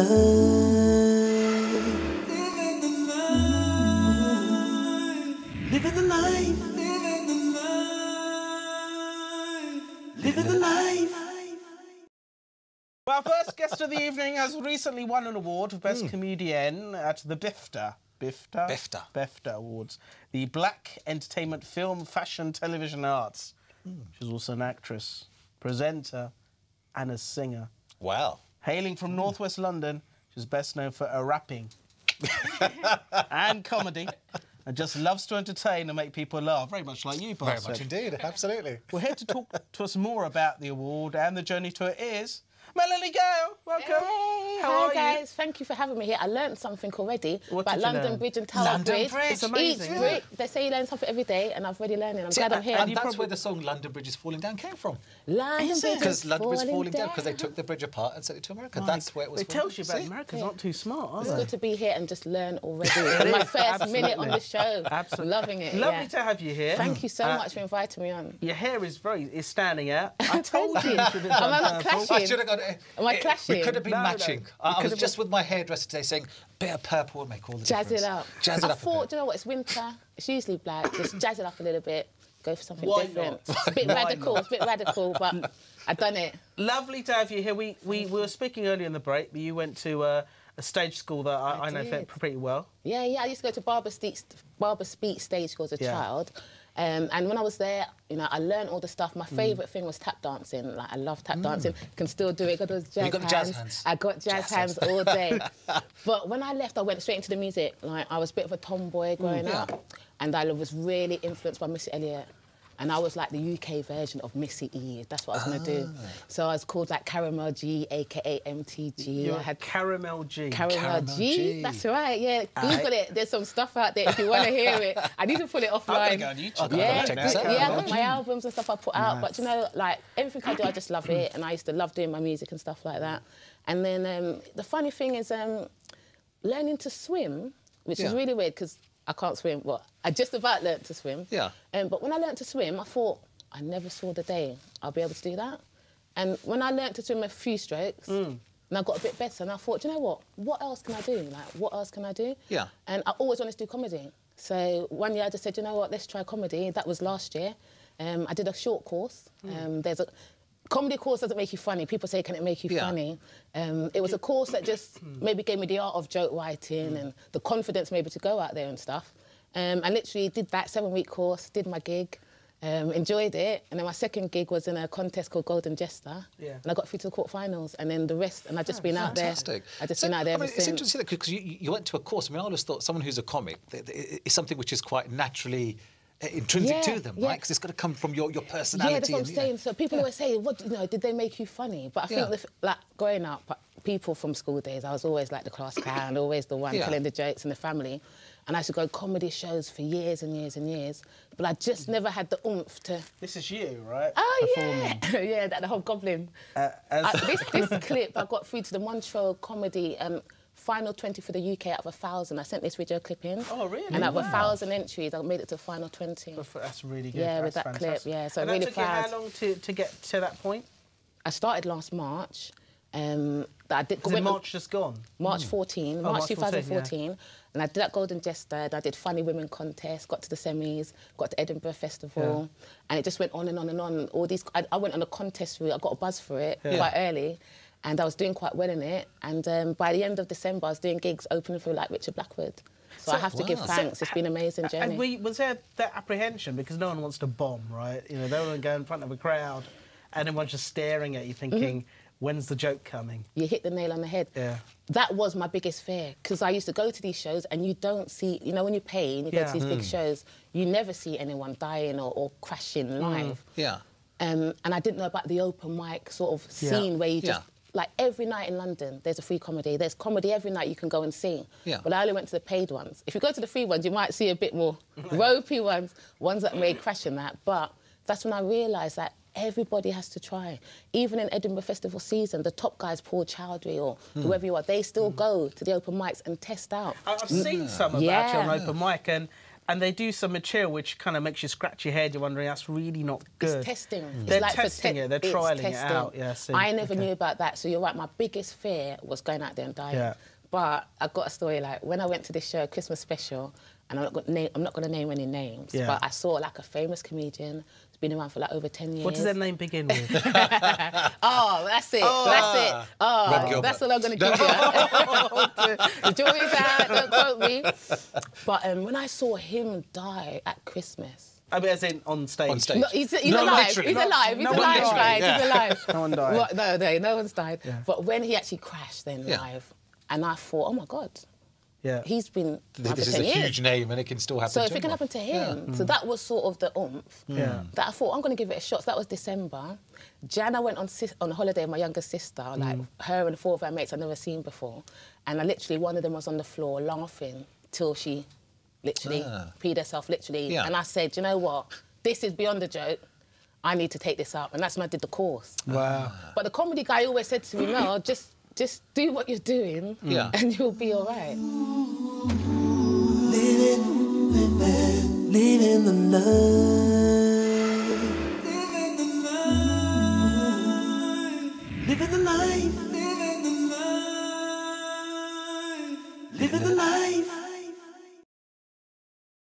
Living the life. Living the life. Well, our first guest of the evening has recently won an award for Best hmm. Comedian at the BEFFTA. BEFFTA? BEFFTA. BEFFTA Awards. The Black Entertainment Film, Fashion, Television Arts. Hmm. She's also an actress, presenter, and a singer. Wow. Hailing from northwest London, she's best known for her rapping and comedy, and just loves to entertain and make people laugh, very much like you, Very Bastard. much indeed. Absolutely. We're here to talk to us more about the award and the journey to it is Melanie Gayle. Welcome. Hey, How hi are you? guys. Thank you for having me here. I learned something already What about did you London learn? Bridge and Tower London Bridge. Bridge. It's amazing, Each isn't brick, they say you learn something every day, and I've already learned it. I'm See, glad I'm here. and you that's probably- where the song London Bridge is Falling Down came from. London Is it? Bridge Because London was falling falling down because they took the bridge apart and sent it to America. That's where it was It tells you falling about See? America's not too smart, are It's they? good to be here and just learn already. My is, first minute on the show. Absolutely. Loving it. Lovely yeah. to have you here. Thank you so Uh, much for inviting me on. Your hair is very is standing out. I told you. you. you should have Am I done not purple. clashing? I should have got it. Am I clashing? We could have been No, no. matching. I, I was have just with my hairdresser today saying, bit of purple would make all the Jazz difference. it up. Jazz it I up. a thought, bit. do you know what? It's winter. It's usually black. Just jazz it up a little bit. Go for something Why different. not? It's a bit Why radical. not? It's a bit radical, but I've done it. Lovely to have you here. We, we, we were speaking earlier in the break, but you went to uh, a stage school that I, I I, know pretty well. Yeah, yeah. I used to go to Barbara Speake, Barber Speak stage school as a Yeah. child. Um, and when I was there, you know, I learned all the stuff. My hmm. favourite thing was tap dancing. Like I love tap hmm. dancing. Can still do it. Got those jazz, got hands. jazz hands. I got jazz, Jazz hands all day. but when I left, I went straight into the music. Like I was a bit of a tomboy hmm, growing yeah. up, and I was really influenced by Missy Elliott. And I was like the UK version of Missy E. That's what I was going to do. So I was called like Caramel G, aka MTG. You're I had Caramel G. Caramel, Caramel G. G. That's right. Yeah, Google it. There's some stuff out there if you want to hear it. I need to put it I'm offline. going to go on YouTube. Yeah, check good- this yeah, I Caramel my albums and stuff I put out, but you know, like everything I do, I just love it, and I used to love doing my music and stuff like that. And then um, the funny thing is, um, learning to swim, which is really weird because I can't swim. Well, I just about learnt to swim. Yeah. Um, but when I learnt to swim, I thought I never saw the day I'll be able to do that. And when I learnt to swim a few strokes, Mm. and I got a bit better, and I thought, "Do you know what? What else can I do? Like, what else can I do? Yeah. And I always wanted to do comedy. So one year I just said, you know what, let's try comedy. That was last year. Um, I did a short course. Um, there's a comedy course doesn't make you funny. People say, can it make you Yeah. funny? Um, it was a course that just maybe gave me the art of joke writing and the confidence maybe to go out there and stuff. Um, I literally did that seven week course, did my gig. Um, enjoyed it, and then my second gig was in a contest called Golden Jester, Yeah. and I got through to the quarterfinals, and then the rest, and I've just been out there. Fantastic. I've just So, been out there I mean, ever it's since. interesting because you, you went to a course. I mean, I always thought someone who's a comic th- th- is something which is quite naturally intrinsic Yeah, to them, yeah. right? Because it's got to come from your, your personality. Yeah, that's what I'm and, you know. saying. So people always say, "What you know? Did they make you funny?" But I think, Yeah. the, like growing up, uh, people from school days, I was always like the class clown, always the one Yeah. telling the jokes in the family. And I used to go comedy shows for years and years and years, but I just never had the oomph to. This is you, right? Oh Performing. yeah, yeah, that the Hobgoblin. Uh, as- Uh, this this clip, I got through to the Montreal comedy. Um, Final 20 for the UK out of a thousand. I sent this video clip in. Oh, really? And out of a thousand entries, I made it to final 20. That's really good. Yeah, with That's that clip, yeah, so and really that took proud. you how long to, to get to that point? I started last March. Um, that I did went March just gone? March 14, March, March 14, 2014, and I did that Golden Jester. I did Funny Women contest, got to the semis, got to Edinburgh Festival, and it just went on and on and on. All these, I, I went on a contest route. I got a buzz for it quite early, and I was doing quite well in it. And um, by the end of December, I was doing gigs opening for like Richard Blackwood. So, I have to give wow. thanks. it's been an amazing journey. And we, was there that apprehension because no one wants to bomb, right? You know, they want to go in front of a crowd, and everyone's just staring at you, thinking, "When's the joke coming?" you hit the nail on the head. Yeah. That was my biggest fear because I used to go to these shows and you don't see, you know, when you pay and you go to these big shows, you never see anyone dying or, or crashing live. Yeah. Um, and I didn't know about the open mic sort of Yeah. scene where you just, Yeah. Like every night in London, there's a free comedy. There's comedy every night you can go and see. Yeah. But I only went to the paid ones. If you go to the free ones, you might see a bit more ropey ones, ones that may crash in that. But that's when I realised that everybody has to try. Even in Edinburgh Festival season, the top guys, Paul Chowdhry or Hmm. whoever you are, they still go to the open mics and test out. I- I've seen some of Yeah. that on open mic, and and they do some material which kind of makes you scratch your head. You're wondering that's really not good. It's testing. It's They're like for testing te- it. They're it's trialing it out. Yeah. I never Okay. knew about that. So you're right. My biggest fear was going out there and dying. Yeah. But I got a story like when I went to this show, Christmas special, and I'm not going to name, I'm not going to name any names, Yeah. but I saw like a famous comedian who's been around for like over 10 years. What does their name begin with? Oh, that's it. That's it. Oh, that's all I'm going to give you. the jury's out. Don't quote me. But um, when I saw him die at Christmas, I mean, as in on stage. On stage. no, he's, he's No, alive. literally. He's No- alive. He's no one alive, died. guys. Yeah. He's alive. No one died. What? No, no, no one's died. Yeah. But when he actually crashed then Yeah. live, and I thought, oh my God, Yeah. he's been This is a years. huge name, and it can still happen. So to if it can happen to him, so that was sort of the oomph. Yeah. That I thought I'm going to give it a shot. So that was December. Jan, I went on sis- on holiday with my younger sister, like her and four of her mates I'd never seen before, and I literally one of them was on the floor laughing till she literally Ah. peed herself, literally. Yeah. And I said, you know what? This is beyond a joke. I need to take this up, and that's when I did the course. Wow. But the comedy guy always said to me, no, just just do what you're doing, Yeah. and you'll be all right. Living, living, living the life.